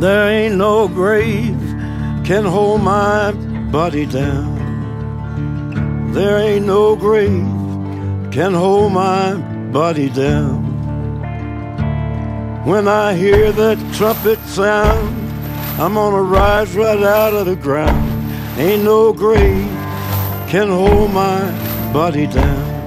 There ain't no grave can hold my body down. There ain't no grave can hold my body down. When I hear that trumpet sound, I'm gonna rise right out of the ground. Ain't no grave can hold my body down.